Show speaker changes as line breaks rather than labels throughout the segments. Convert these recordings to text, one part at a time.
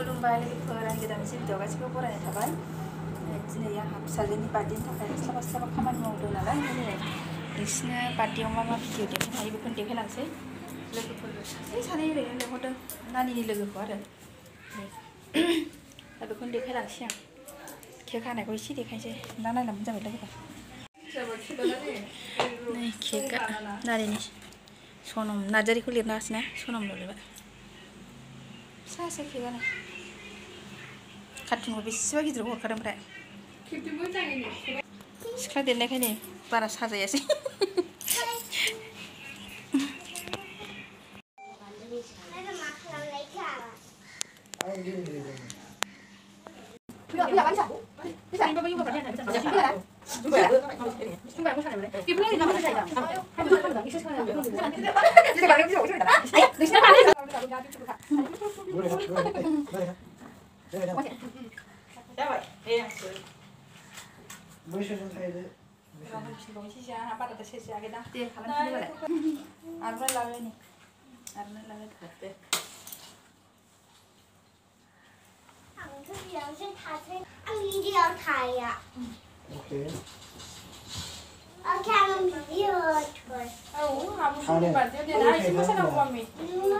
खुलुमबाय लोगोफोर आंनि गोदान मोनसे भिडिअ गासिबो बरायनाय थाबाय दिनै आंहा फिसाजोनि बार्थडेनि थाखाय स्लाबा स्लाबा खामानि मावदों नालाय दिनै नोंसिनो बार्थडेआव मा मा भिडिअ देखायनो हायो बेखौनो देखायलांसै लोगोफोर सासे सानै ओरैनो लेंहरदों नानिनि लोगोखौ आरो दा बेखौनो देखायलांसै आं केक हानायखौ एसे देखायनोसै ना नायनानै जाबाय लोगोफोर
नै केकआ
नानिनि सनम नार्जारिखौ लिरनो हासिना सनम लिरबाय फिसा फिसा केकआनो कार्टुनखौ बेसेबा गिदिरखौ हरखादों ओमफ्राय सिख्ला देरनायखायनो बारा साजायासै Давай,
я
Больше не хайде. Okay.
Okay, I'm beautiful.
Oh, I'm beautiful. Did I see myself, mommy? No.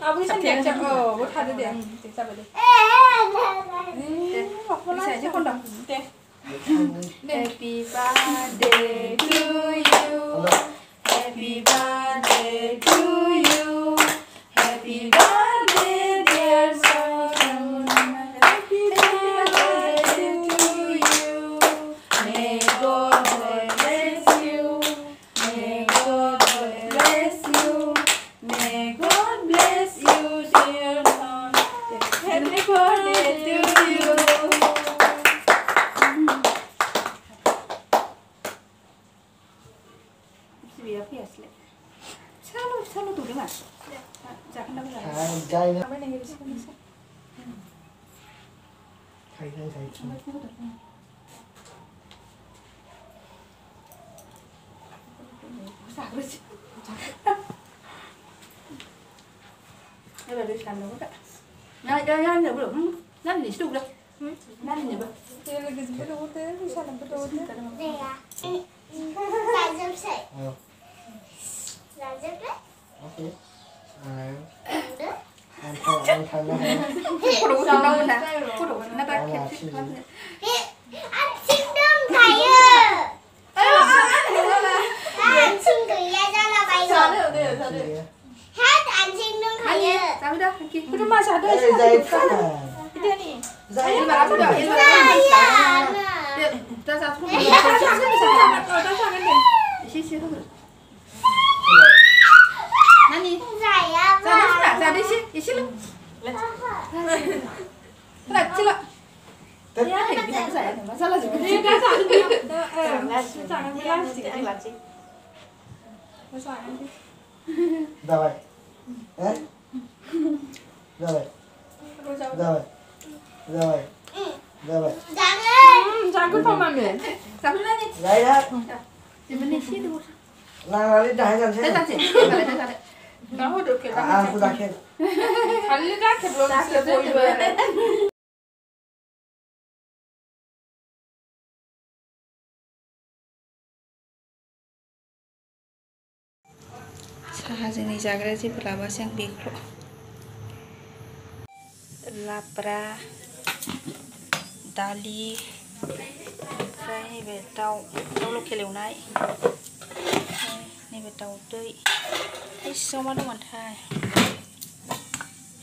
아버지 선택 잡고 못 하도 돼. 선택 잡아야 돼. 이사 이제 혼자 돼.
Happy birthday to you. Happy birthday to you. Happy birthday dear son.
Happy birthday to
you. May God bless you. May God bless you. May God jalebi আসলে ছালো ছালো তুলে মাস যাকে না
যাই না খাই খাই খাই
Đây là đi sàn đâu các bạn. Nha nha nha bữa không. Nha đi sụp đâu. Nha đi bữa.
Đây là cái gì bữa đâu thế? Sàn bữa đâu thế?
Đây
à. Tại sao
vậy?
부러우나 부러우나 밖에 부러우나
Saya
रचिला
तर हे
झालं झालं मसाला झाला हे काय सांगते
चांगला
लाची
दावाय ए दावाय
दावाय
दावाय दावाय
जागे
जागे पामा मे
चालला नाही
जायला
ते म्हणजे शी दूर
लागले 10 जाते जाते
দাও ঢোকে দাও
দেখেন
খালি
जाग्रा जेबो आं बेखौ लाब्रा दालि ओमफ्राय नैबे दाउ दाउ लकेल एवनाय नैबे दाउदै ओमफ्राय सिङाव मा दंमोनथाय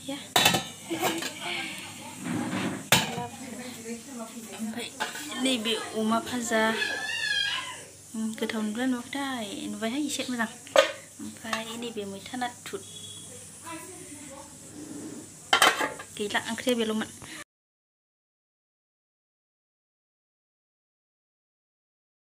या ओमफ्राय नैबे अमा भाजा उम, गोथाव नुदोंना नुवाखैथाय नुबायहाय एसे मोजां ओमफ्राय नैबे मैथा नाथुर गैला ओंख्रिया बेल'मोन